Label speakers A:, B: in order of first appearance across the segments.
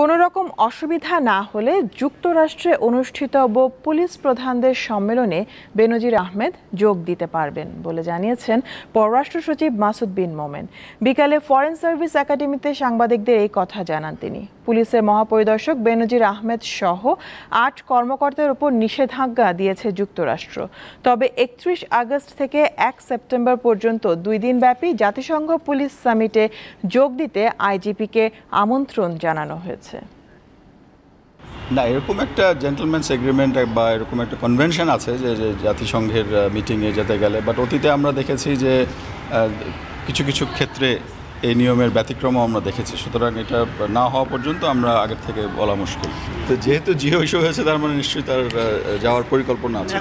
A: কোনো রকম অসুবিধা না হলে যুক্তরাষ্ট্রে অনুষ্ঠিতব্য পুলিশ প্রধানদের সম্মেলনে বেনজির আহমেদ যোগ দিতে পারবেন বলে জানিয়েছেন পররাষ্ট্র সচিব মাসুদ বিন মোমেন। বিকালে ফরেন সার্ভিস একাডেমিতে সাংবাদিকদের এই কথা জানান তিনি। পুলিশের মহাপরিদর্শক বেনজির আহমেদ সহ আট কর্মকর্তার উপর নিষেধাজ্ঞা দিয়েছে যুক্তরাষ্ট্র। তবে একত্রিশ আগস্ট থেকে এক সেপ্টেম্বর পর্যন্ত দুই দিনব্যাপী জাতিসংঘ পুলিশ সামিটে যোগ দিতে আইজিপিকে আমন্ত্রণ জানানো হয়েছে।
B: না, এরকম একটা জেন্টলম্যানস এগ্রিমেন্ট বা এরকম একটা কনভেনশন আছে যে যে জাতিসংঘের মিটিংয়ে যেতে গেলে বাট অতীতে আমরা দেখেছি যে কিছু কিছু ক্ষেত্রে এই নিয়মের ব্যতিক্রমও আমরা দেখেছি। সুতরাং এটা না হওয়া পর্যন্ত আমরা আগের থেকে বলা মুশকিল। তো যেহেতু জিও ইস্যু হয়েছে, তার মানে নিশ্চয়ই তার যাওয়ার পরিকল্পনা আছে।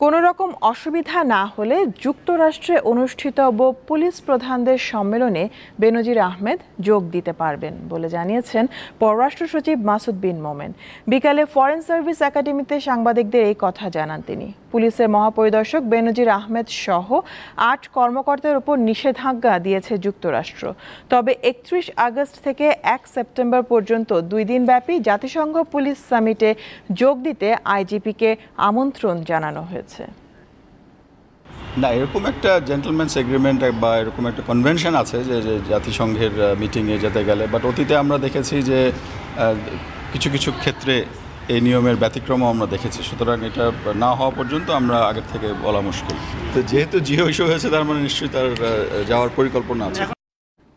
A: কোনো রকম অসুবিধা না হলে যুক্তরাষ্ট্রে অনুষ্ঠিতব্য পুলিশ প্রধানদের সম্মেলনে বেনজির আহমেদ যোগ দিতে পারবেন বলে জানিয়েছেন পররাষ্ট্র সচিব মাসুদ বিন মোমেন। বিকালে ফরেন সার্ভিস একাডেমিতে সাংবাদিকদের এই কথা জানান তিনি। পুলিশের মহাপরিদর্শক বেনজির আহমেদ সহ আট কর্মকর্তার উপর নিষেধাজ্ঞা দিয়েছে যুক্তরাষ্ট্র। তবে একত্রিশ আগস্ট থেকে এক সেপ্টেম্বর পর্যন্ত দুই দিনব্যাপী জাতিসংঘ পুলিশ সামিটে যোগ দিতে আইজিপিকে আমন্ত্রণ জানানো হয়েছে।
B: না, এরকম একটা জেন্টলম্যানস এগ্রিমেন্ট বা এরকম একটা কনভেনশন আছে যে যে জাতিসংঘের মিটিংয়ে যেতে গেলে বাট অতীতে আমরা দেখেছি যে কিছু কিছু ক্ষেত্রে এই নিয়মের ব্যতিক্রমও আমরা দেখেছি। সুতরাং এটা না হওয়া পর্যন্ত আমরা আগের থেকে বলা মুশকিল। তো যেহেতু জিও ইস্যু হয়েছে, তার মানে নিশ্চয়ই তার যাওয়ার পরিকল্পনা আছে।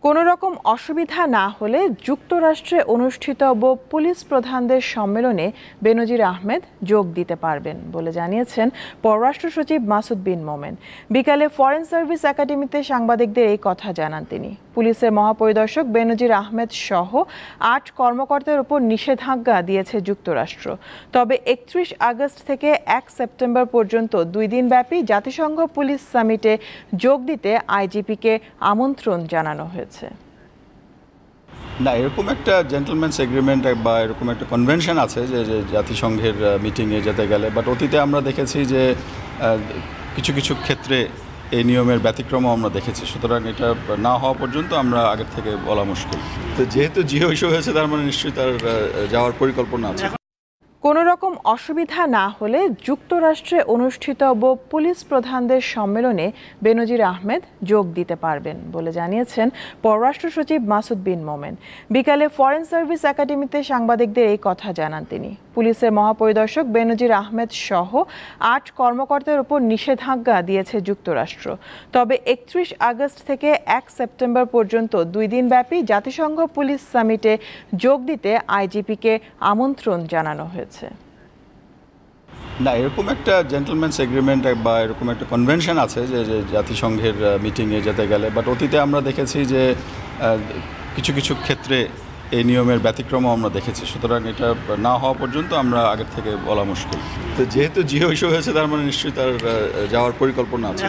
A: কোনো রকম অসুবিধা না হলে যুক্তরাষ্ট্রে অনুষ্ঠিতব্য পুলিশ প্রধানদের সম্মেলনে বেনজির আহমেদ যোগ দিতে পারবেন বলে জানিয়েছেন পররাষ্ট্র সচিব মাসুদ বিন মোমেন। বিকালে ফরেন সার্ভিস একাডেমিতে সাংবাদিকদের এই কথা জানান তিনি। পুলিশের মহাপরিদর্শক বেনজির আহমেদ সহ আট কর্মকর্তার উপর নিষেধাজ্ঞা দিয়েছে যুক্তরাষ্ট্র। তবে একত্রিশ আগস্ট থেকে এক সেপ্টেম্বর পর্যন্ত দুই দিনব্যাপী জাতিসংঘ পুলিশ সামিটে যোগ দিতে আইজিপিকে আমন্ত্রণ জানানো হয়েছে।
B: না, এরকম একটা জেন্টলম্যানস এগ্রিমেন্ট বা এরকম একটা কনভেনশন আছে যে যে জাতিসংঘের মিটিংয়ে যেতে গেলে বাট অতীতে আমরা দেখেছি যে কিছু কিছু ক্ষেত্রে এই নিয়মের ব্যতিক্রমও আমরা দেখেছি। সুতরাং এটা না হওয়া পর্যন্ত আমরা আগের থেকে বলা মুশকিল। তো যেহেতু জিও ইস্যু হয়েছে, তার মানে নিশ্চয়ই তার যাওয়ার পরিকল্পনা আছে।
A: কোনো রকম অসুবিধা না হলে যুক্তরাষ্ট্রে অনুষ্ঠিতব্য পুলিশ প্রধানদের সম্মেলনে বেনজির আহমেদ যোগ দিতে পারবেন বলে জানিয়েছেন পররাষ্ট্র সচিব মাসুদ বিন মোমেন। বিকালে ফরেন সার্ভিস একাডেমিতে সাংবাদিকদের এই কথা জানান তিনি। পুলিশের মহাপরিদর্শক বেনজির আহমেদ সহ আট কর্মকর্তার উপর নিষেধাজ্ঞা দিয়েছে যুক্তরাষ্ট্র। তবে একত্রিশ আগস্ট থেকে এক সেপ্টেম্বর পর্যন্ত দুই দিনব্যাপী জাতিসংঘ পুলিশ সামিটে যোগ দিতে আইজিপিকে আমন্ত্রণ জানানো হয়েছে।
B: না, এরকম একটা জেন্টলম্যানস এগ্রিমেন্ট বা এরকম একটা কনভেনশন আছে যে যে জাতিসংঘের মিটিংয়ে যেতে গেলে বাট অতীতে আমরা দেখেছি যে কিছু কিছু ক্ষেত্রে এই নিয়মের ব্যতিক্রমও আমরা দেখেছি। সুতরাং এটা না হওয়া পর্যন্ত আমরা আগের থেকে বলা মুশকিল। তো যেহেতু জিও ইস্যু হয়েছে, তার মানে নিশ্চয়ই তার যাওয়ার পরিকল্পনা আছে।